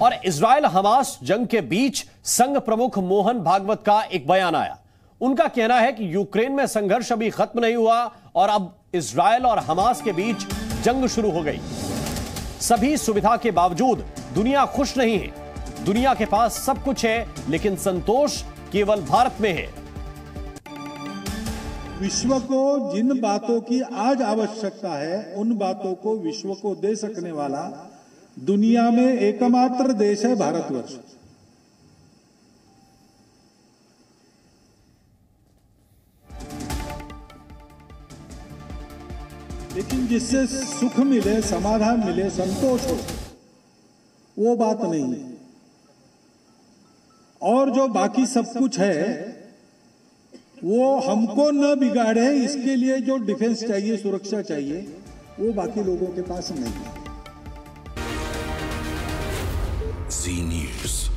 और Israel Hamas जंग के बीच संघ प्रमुख मोहन भागवत का एक बयान आया। उनका कहना है कि यूक्रेन में संघर्ष अभी खत्म नहीं हुआ और अब इसराइल और हमास के बीच जंग शुरू हो गई। सभी सुविधा के बावजूद दुनिया खुश नहीं है। दुनिया के पास सब कुछ है, लेकिन संतोष केवल भारत में है। विश्व को जिन बातों की आज आवश्यकता है, उन बातों को विश्व को दे सकने वाला दुनिया में एकमात्र देश है भारतवर्ष। लेकिन जिससे सुख मिले, समाधान मिले, संतोष हो, वो बात नहीं। है और जो बाकी सब कुछ है, वो हमको न बिगाड़े, इसके लिए जो डिफेंस चाहिए, सुरक्षा चाहिए, वो बाकी लोगों के पास नहीं। है Z News.